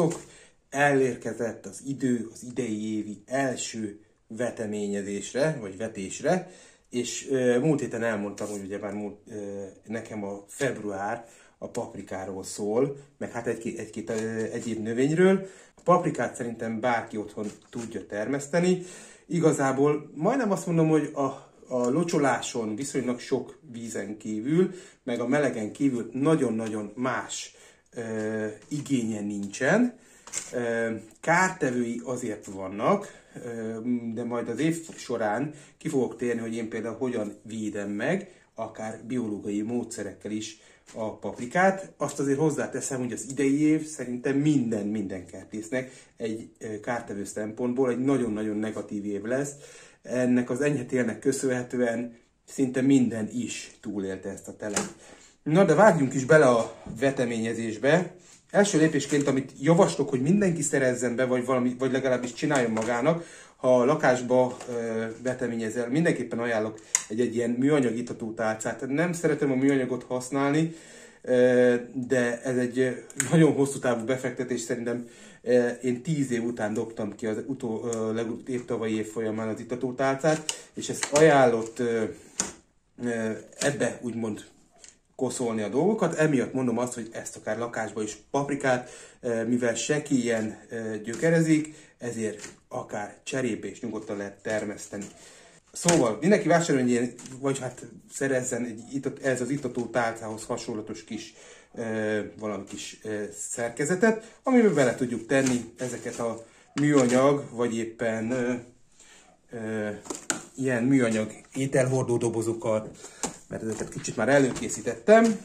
Sziasztok! Elérkezett az idő az idei évi első veteményezésre, vagy vetésre, és uh, múlt héten elmondtam, hogy ugye már múlt, uh, nekem a február a paprikáról szól, meg hát egy-két, egy-két egyéb növényről. A paprikát szerintem bárki otthon tudja termeszteni. Igazából majdnem azt mondom, hogy a, a locsoláson viszonylag sok vízen kívül, meg a melegen kívül nagyon-nagyon más uh, igénye nincsen. Uh, kártevői azért vannak, de majd az év során ki fogok térni, hogy én például hogyan védem meg, akár biológiai módszerekkel is a paprikát. Azt azért hozzáteszem, hogy az idei év szerintem minden, minden kertésznek egy kártevő szempontból egy nagyon-nagyon negatív év lesz. Ennek az enyhe télnek köszönhetően szinte minden is túlélte ezt a telet. Na de vágjunk is bele a veteményezésbe. Első lépésként, amit javaslok, hogy mindenki szerezzen be, vagy, valami, vagy legalábbis csináljon magának, ha a lakásba veteményezel, mindenképpen ajánlok egy, egy ilyen műanyag itató tálcát. Nem szeretem a műanyagot használni, ö, de ez egy nagyon hosszú távú befektetés, szerintem ö, én tíz év után dobtam ki az utó, ö, legutóbb tavalyi év folyamán az itató tálcát, és ezt ajánlott ö, ebbe úgymond koszolni a dolgokat, emiatt mondom azt, hogy ezt akár lakásba is paprikát, eh, mivel sekélyen eh, gyökerezik, ezért akár cserébe is nyugodtan lehet termeszteni. Szóval mindenki vásároljon ilyen, vagy hát szerezzen egy ez az itató tálcához hasonlatos kis e, valami kis szerkezetet, amiben bele tudjuk tenni ezeket a műanyag, vagy éppen ilyen műanyag ételhordó dobozokat, mert ezeket kicsit már előkészítettem,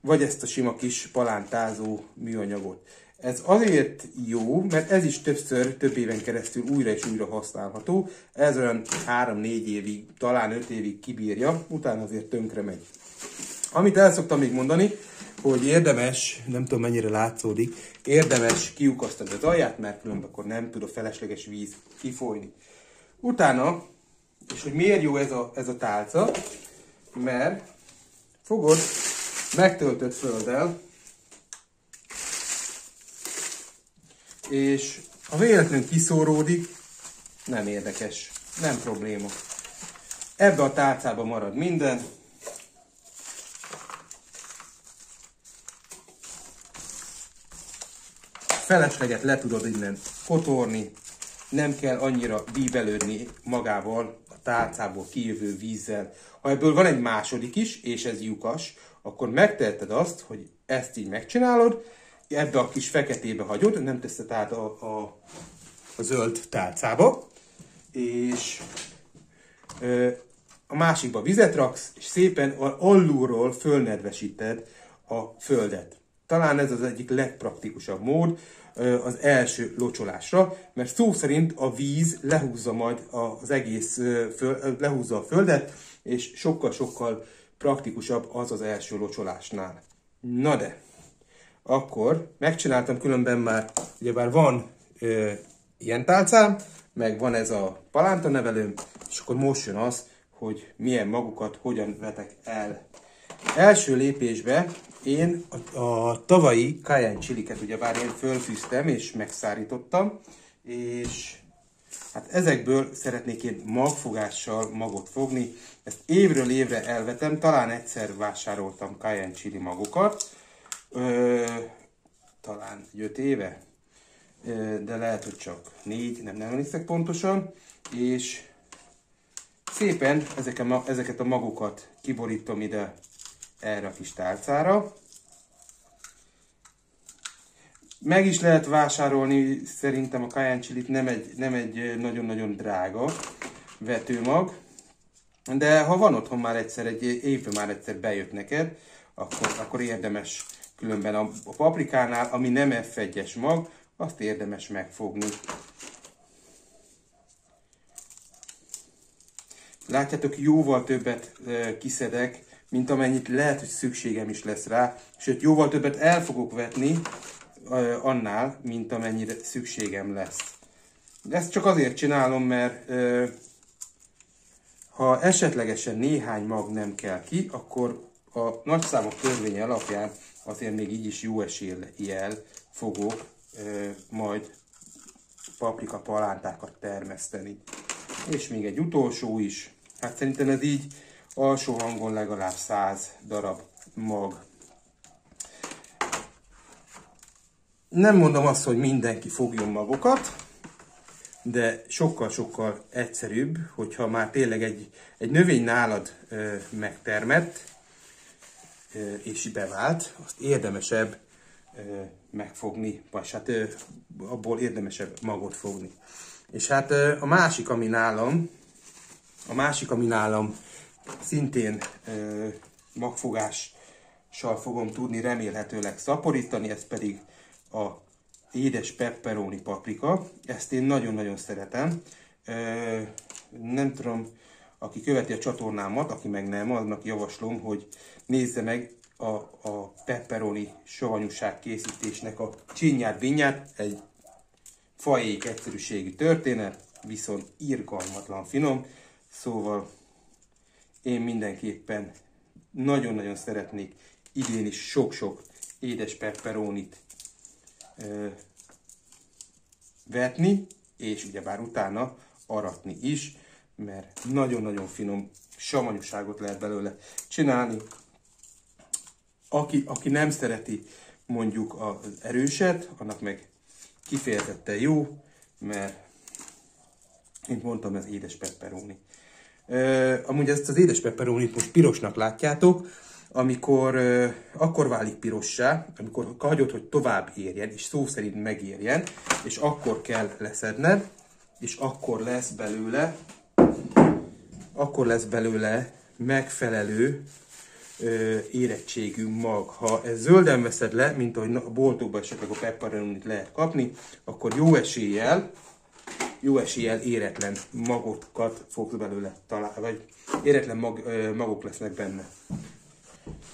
vagy ezt a sima kis palántázó műanyagot. Ez azért jó, mert ez is többször, több éven keresztül újra és újra használható. Ez olyan 3-4 évig, talán 5 évig kibírja, utána azért tönkre megy. Amit el szoktam még mondani, hogy érdemes, nem tudom mennyire látszódik, érdemes kiukasztani az alját, mert különben akkor nem tud a felesleges víz kifolyni. Utána, és hogy miért jó ez a, ez a tálca, mert fogod, megtöltött földdel, és ha véletlenül kiszóródik, nem érdekes, nem probléma. Ebbe a tálcába marad minden. Felesleget le tudod innen kotorni, nem kell annyira bíbelődni magával tálcából kijövő vízzel. Ha ebből van egy második is, és ez lyukas, akkor megteheted azt, hogy ezt így megcsinálod, ebbe a kis feketébe hagyod, nem teszed át a, a, a zöld tálcába, és ö, a másikba vizet raksz, és szépen alulról fölnedvesíted a földet. Talán ez az egyik legpraktikusabb mód, az első locsolásra, mert szó szerint a víz lehúzza majd az egész, lehúzza a földet, és sokkal-sokkal praktikusabb az az első locsolásnál. Na de, akkor megcsináltam különben már, ugyebár van ö, ilyen tálcám, meg van ez a palánta nevelőm, és akkor most jön az, hogy milyen magukat hogyan vetek el. Első lépésbe én a, a tavalyi cayenne csiliket ugyebár én fölfűztem és megszárítottam, és hát ezekből szeretnék én magfogással magot fogni. Ezt évről évre elvetem, talán egyszer vásároltam cayenne chili magokat, ö, talán 5 éve, ö, de lehet, hogy csak négy, nem, nem emlékszek pontosan, és szépen ezeket a magokat kiborítom ide erre a kis tálcára. Meg is lehet vásárolni, szerintem a cayenne chilit nem egy, nem egy nagyon-nagyon drága vetőmag, de ha van otthon már egyszer, egy évben már egyszer bejött neked, akkor, akkor érdemes különben a, a paprikánál, ami nem f mag, azt érdemes megfogni. Látjátok, jóval többet kiszedek, mint amennyit lehet, hogy szükségem is lesz rá, sőt jóval többet el fogok vetni annál, mint amennyire szükségem lesz. Ezt csak azért csinálom, mert ha esetlegesen néhány mag nem kell ki, akkor a nagyszámok törvénye alapján azért még így is jó eséllyel fogok majd paprika palántákat termeszteni. És még egy utolsó is. Hát szerintem ez így alsó hangon legalább 100 darab mag. Nem mondom azt, hogy mindenki fogjon magokat, de sokkal-sokkal egyszerűbb, hogyha már tényleg egy, egy növény nálad ö, megtermett, ö, és bevált, azt érdemesebb ö, megfogni, vagy hát ö, abból érdemesebb magot fogni. És hát ö, a másik, ami nálam, a másik, ami nálam szintén ö, magfogással fogom tudni remélhetőleg szaporítani, ez pedig a édes pepperoni paprika. Ezt én nagyon-nagyon szeretem. Nem tudom, aki követi a csatornámat, aki meg nem, annak javaslom, hogy nézze meg a, a pepperoni savanyúság készítésnek a csinyát, vinyát, egy fajék egyszerűségű történet, viszont irgalmatlan finom, szóval én mindenképpen nagyon-nagyon szeretnék idén is sok-sok édes pepperonit ö, vetni, és ugyebár utána aratni is, mert nagyon-nagyon finom savanyúságot lehet belőle csinálni. Aki, aki nem szereti mondjuk az erőset, annak meg kifejezetten jó, mert mint mondtam, ez édes pepperoni. Amúgy ezt az édes pepperonit most pirosnak látjátok, amikor akkor válik pirossá, amikor hagyod, hogy tovább érjen, és szó szerint megérjen, és akkor kell leszedned, és akkor lesz belőle, akkor lesz belőle megfelelő uh, érettségű mag. Ha ez zölden veszed le, mint ahogy a boltokban esetleg a pepperonit lehet kapni, akkor jó eséllyel jó eséllyel éretlen magokat fogsz belőle találni, vagy éretlen mag, magok lesznek benne.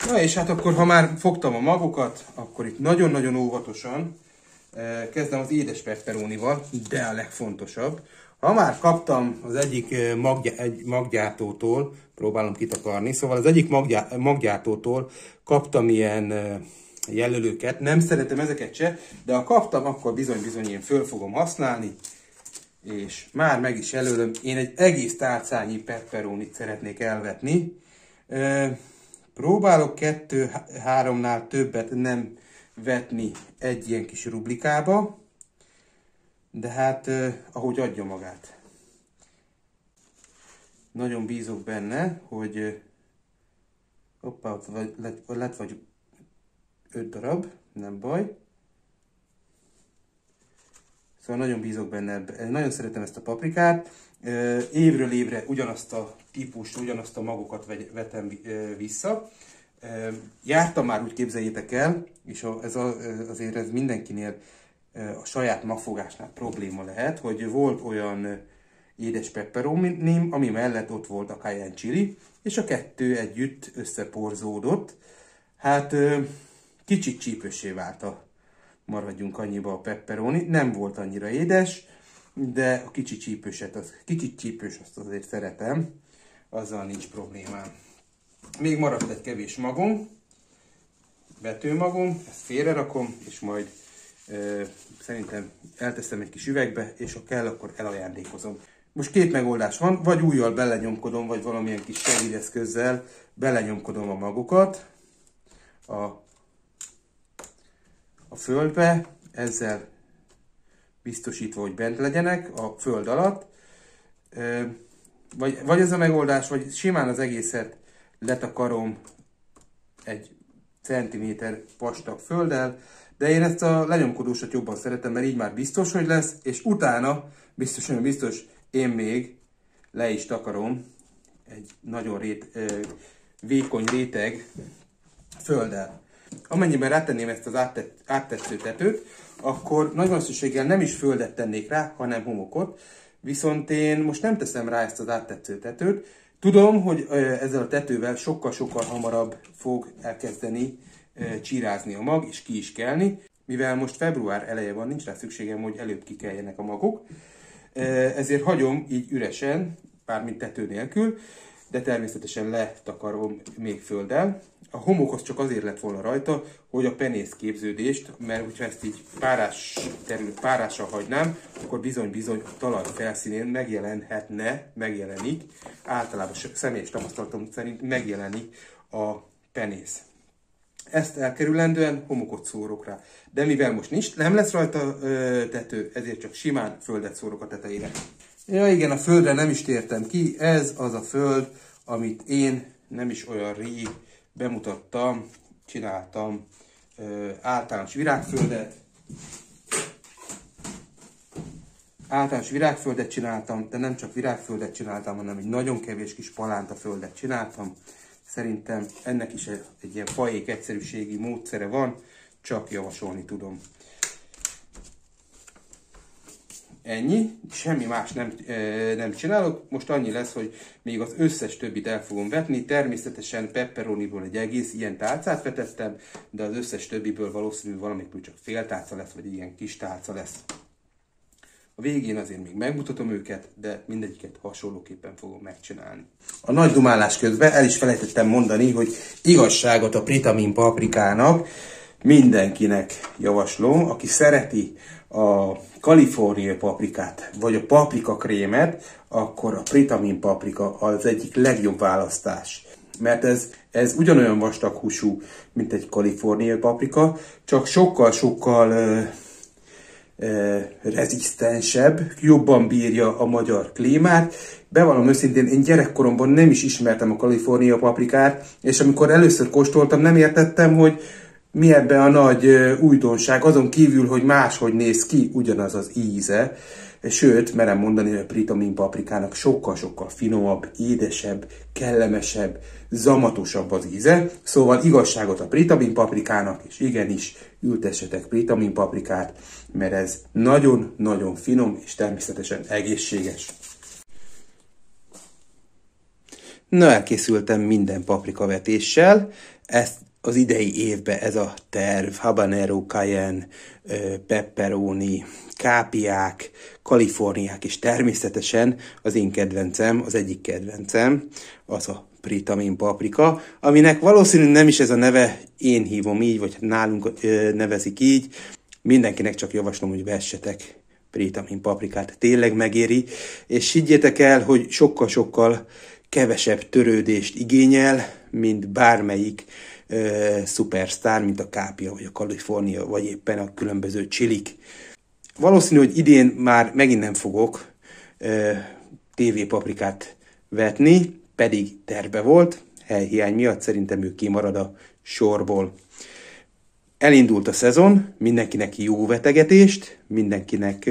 Na és hát akkor, ha már fogtam a magokat, akkor itt nagyon-nagyon óvatosan kezdem az édes pepperonival, de a legfontosabb. Ha már kaptam az egyik maggyá, egy maggyártótól, próbálom kitakarni, szóval az egyik maggyá, maggyártótól kaptam ilyen jelölőket, nem szeretem ezeket se, de ha kaptam, akkor bizony-bizony én föl fogom használni, és már meg is jelölöm, én egy egész tálcányi pepperonit szeretnék elvetni. Próbálok kettő-háromnál többet nem vetni egy ilyen kis rublikába, de hát ahogy adja magát. Nagyon bízok benne, hogy hoppá, lett, lett vagy öt darab, nem baj. Szóval nagyon bízok benne, nagyon szeretem ezt a paprikát. Évről évre ugyanazt a típust, ugyanazt a magokat vetem vissza. Jártam már, úgy képzeljétek el, és ez azért ez mindenkinél a saját magfogásnál probléma lehet, hogy volt olyan édes pepperonim, ami mellett ott volt a cayenne chili, és a kettő együtt összeporzódott. Hát kicsit csípősé vált a maradjunk annyiba a pepperoni. Nem volt annyira édes, de a kicsi csípőset, az, kicsit csípős azt azért szeretem, azzal nincs problémám. Még maradt egy kevés magom, betőmagom, ezt félre rakom, és majd ö, szerintem elteszem egy kis üvegbe, és ha kell, akkor elajándékozom. Most két megoldás van, vagy újjal belenyomkodom, vagy valamilyen kis segédeszközzel belenyomkodom a magokat a a földbe, ezzel biztosítva, hogy bent legyenek a föld alatt. Vagy, vagy ez a megoldás, vagy simán az egészet letakarom egy centiméter vastag földdel, de én ezt a lenyomkodósat jobban szeretem, mert így már biztos, hogy lesz, és utána, biztos, hogy biztos, én még le is takarom egy nagyon rét, vékony réteg földdel. Amennyiben rátenném ezt az áttetsző tetőt, akkor nagy valószínűséggel nem is földet tennék rá, hanem homokot. Viszont én most nem teszem rá ezt az áttetsző tetőt. Tudom, hogy ezzel a tetővel sokkal-sokkal hamarabb fog elkezdeni csírázni a mag, és ki is kelni. Mivel most február eleje van, nincs rá szükségem, hogy előbb kikeljenek a magok. Ezért hagyom így üresen, bármint tető nélkül. De természetesen letakarom még földdel. A homokhoz csak azért lett volna rajta, hogy a penész képződést, mert hogyha ezt így párás terül, párással hagynám, akkor bizony-bizony a talaj felszínén megjelenhetne, megjelenik, általában személyes tapasztalatom szerint megjelenik a penész. Ezt elkerülendően homokot szórok rá. De mivel most nincs, nem lesz rajta ö, tető, ezért csak simán földet szórok a tetejére. Ja igen, a földre nem is tértem ki. Ez az a föld, amit én nem is olyan rég bemutattam, csináltam ö, általános virágföldet. Általános virágföldet csináltam, de nem csak virágföldet csináltam, hanem egy nagyon kevés kis palántaföldet csináltam. Szerintem ennek is egy, ilyen fajék egyszerűségi módszere van, csak javasolni tudom. Ennyi, semmi más nem, nem csinálok. Most annyi lesz, hogy még az összes többit el fogom vetni. Természetesen pepperoniból egy egész ilyen tálcát vetettem, de az összes többiből valószínűleg valamikor csak fél tálca lesz, vagy ilyen kis tálca lesz. A végén azért még megmutatom őket, de mindegyiket hasonlóképpen fogom megcsinálni. A nagy dumálás közben el is felejtettem mondani, hogy igazságot a pritamin paprikának mindenkinek javaslom, aki szereti a kaliforniai paprikát, vagy a paprika krémet, akkor a pritamin paprika az egyik legjobb választás. Mert ez, ez ugyanolyan vastag húsú, mint egy kaliforniai paprika, csak sokkal-sokkal rezisztensebb, jobban bírja a magyar klímát. Bevallom őszintén, én gyerekkoromban nem is ismertem a kalifornia paprikát, és amikor először kóstoltam, nem értettem, hogy mi ebbe a nagy újdonság, azon kívül, hogy máshogy néz ki, ugyanaz az íze. Sőt, merem mondani, hogy a pritamin paprikának sokkal-sokkal finomabb, édesebb, kellemesebb, zamatosabb az íze. Szóval igazságot a pritamin paprikának, és igenis ültessetek pritamin paprikát, mert ez nagyon-nagyon finom és természetesen egészséges. Na, elkészültem minden paprika vetéssel. Ezt az idei évben ez a terv, habanero, cayenne, pepperoni, kápiák, kaliforniák, és természetesen az én kedvencem, az egyik kedvencem, az a pritamin paprika, aminek valószínűleg nem is ez a neve, én hívom így, vagy nálunk nevezik így. Mindenkinek csak javaslom, hogy vessetek pritamin paprikát, tényleg megéri, és higgyétek el, hogy sokkal-sokkal kevesebb törődést igényel, mint bármelyik uh, szupersztár, mint a kápia, vagy a Kalifornia, vagy éppen a különböző csilik. Valószínű, hogy idén már megint nem fogok uh, TV paprikát vetni, pedig terve volt, helyhiány miatt szerintem ő kimarad a sorból. Elindult a szezon, mindenkinek jó vetegetést, mindenkinek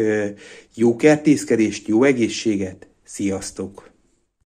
jó kertészkedést, jó egészséget, sziasztok!